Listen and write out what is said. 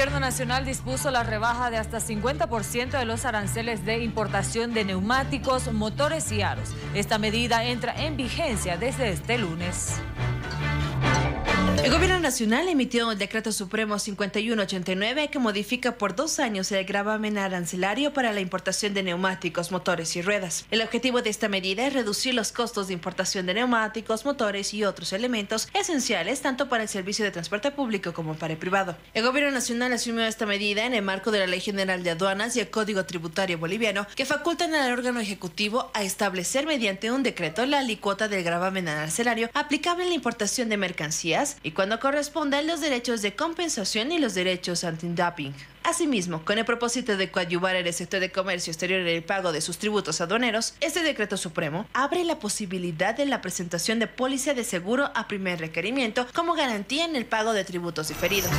Gobierno Nacional dispuso la rebaja de hasta 50% de los aranceles de importación de neumáticos, motores y aros. Esta medida entra en vigencia desde este lunes. El Nacional emitió el Decreto Supremo 5189 que modifica por dos años el gravamen arancelario para la importación de neumáticos, motores y ruedas. El objetivo de esta medida es reducir los costos de importación de neumáticos, motores y otros elementos esenciales tanto para el servicio de transporte público como para el privado. El Gobierno Nacional asumió esta medida en el marco de la Ley General de Aduanas y el Código Tributario Boliviano que facultan al órgano ejecutivo a establecer mediante un decreto la alicuota del gravamen arancelario aplicable en la importación de mercancías y cuando correspondan los derechos de compensación y los derechos anti-dumping. Asimismo, con el propósito de coadyuvar el sector de comercio exterior en el pago de sus tributos aduaneros, este decreto supremo abre la posibilidad de la presentación de póliza de seguro a primer requerimiento como garantía en el pago de tributos diferidos.